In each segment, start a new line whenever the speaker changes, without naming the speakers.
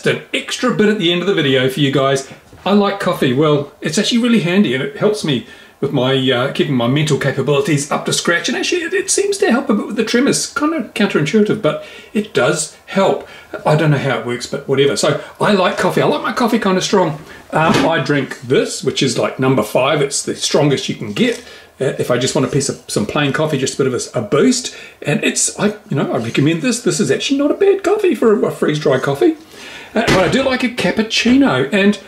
just an extra bit at the end of the video for you guys. I like coffee. Well, it's actually really handy and it helps me with my uh, keeping my mental capabilities up to scratch. And actually, it, it, seems to help a bit with the tremors. Kind of counterintuitive, but it does help. I don't know how it works, but whatever. So I like coffee. I like my coffee kind of strong. Um, I drink this, which is like number five. It's the strongest you can get. Uh, if I just want a piece of some plain coffee, just a bit of a, a, boost, and it's I you know I recommend this. This is actually not a bad coffee for a, a freeze dry coffee, but I do like a cappuccino, and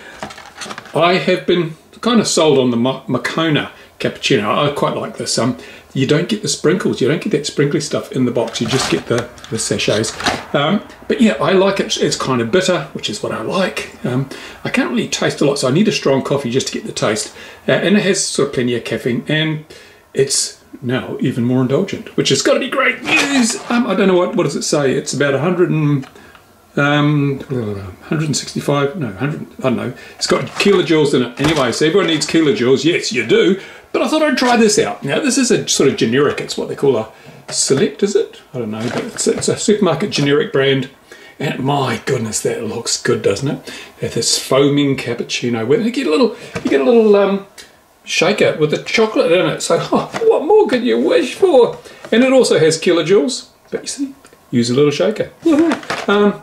I have been kind of sold on the Moccona cappuccino. I quite like this. Um, you don't get the sprinkles. You don't get that sprinkly stuff in the box. You just get the, the sachets. Um, but yeah, I like it. It's kind of bitter, which is what I like. Um, I can't really taste a lot, so I need a strong coffee just to get the taste. Uh, and it has sort of plenty of caffeine, and it's now even more indulgent, which has got to be great news. Um, I don't know what what does it say. It's about 100 and um, 165, no, 100, I don't know. It's got kilojoules in it. Anyway, so everyone needs kilojoules. Yes, you do. But I thought I'd try this out. Now, this is a sort of generic. It's what they call a select, is it? I don't know, but it's, it's a supermarket generic brand. And my goodness, that looks good, doesn't it? This foaming cappuccino. Where you get a little, you get a little um, shaker with the chocolate in it. So, oh, what more could you wish for? And it also has kilojoules. But you see, use a little shaker. um,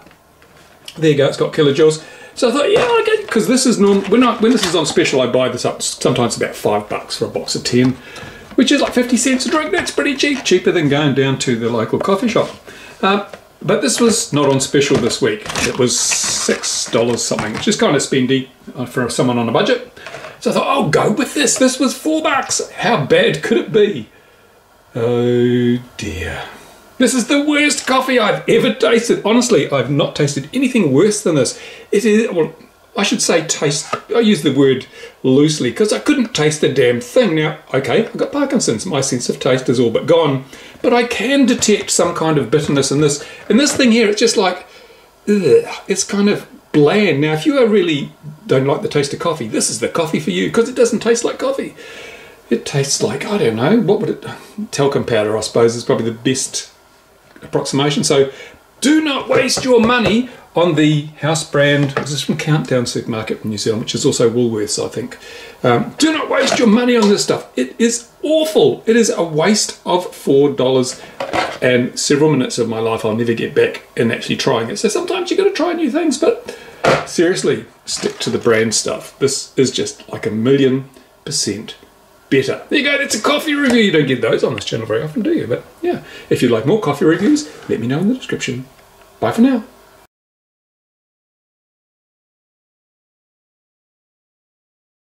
there you go, it's got kilojoules. So I thought, yeah, okay, because this is norm. When, I, when this is on special, I buy this up sometimes about five bucks for a box of ten, which is like fifty cents a drink. That's pretty cheap, cheaper than going down to the local coffee shop. Uh, but this was not on special this week. It was six dollars something, which is kind of spendy uh, for someone on a budget. So I thought, I'll go with this. This was four bucks. How bad could it be? Oh dear. This is the worst coffee I've ever tasted. Honestly, I've not tasted anything worse than this. It is, well, I should say taste, I use the word loosely because I couldn't taste a damn thing. Now, okay, I've got Parkinson's, my sense of taste is all but gone, but I can detect some kind of bitterness in this. And this thing here, it's just like, ugh, it's kind of bland. Now, if you really don't like the taste of coffee, this is the coffee for you because it doesn't taste like coffee. It tastes like, I don't know, what would it, talcum powder I suppose is probably the best approximation. So do not waste your money on the house brand. This is from Countdown Supermarket in New Zealand, which is also Woolworths, I think. Um, do not waste your money on this stuff. It is awful. It is a waste of $4 and several minutes of my life I'll never get back in actually trying it. So sometimes you've got to try new things, but seriously, stick to the brand stuff. This is just like a million percent better. There you go, that's a coffee review. You don't get those on this channel very often, do you? But yeah, if you'd like more coffee reviews, let me know in the description. Bye for now.